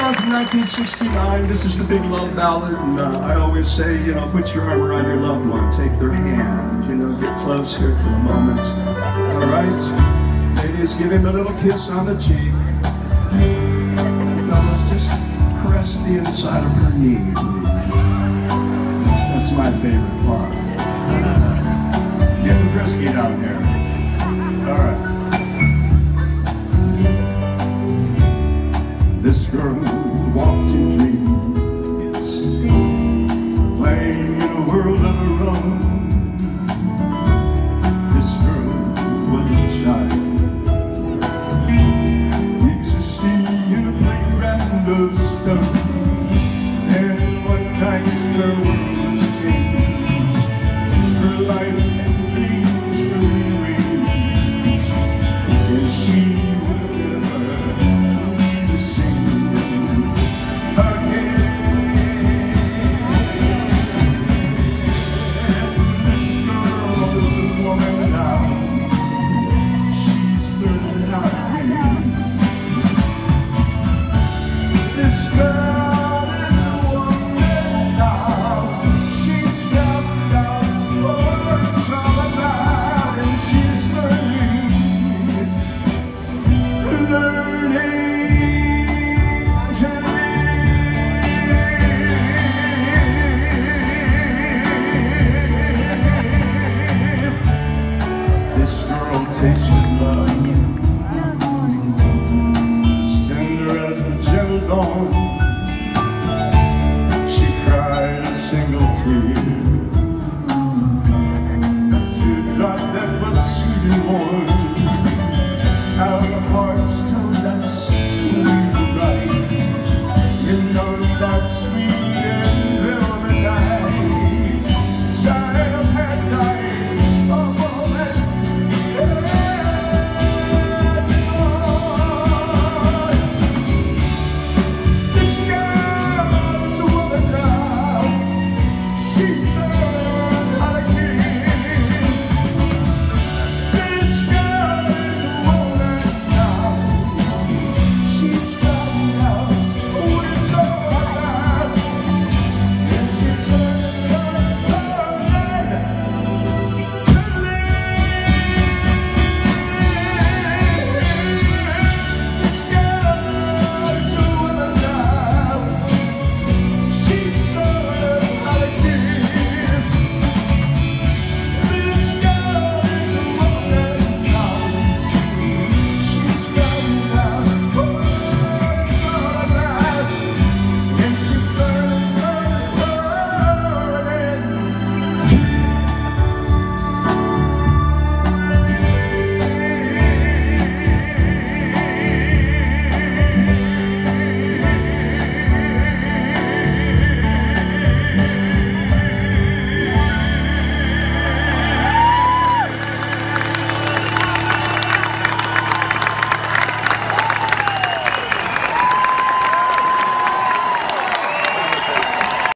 from 1969. This is the big love ballad, and uh, I always say, you know, put your arm around your loved one, take their hand, you know, get close here for a moment. All right, ladies, give him a little kiss on the cheek. And fellas, just caress the inside of her knee. That's my favorite part. Getting frisky down here. Playground You.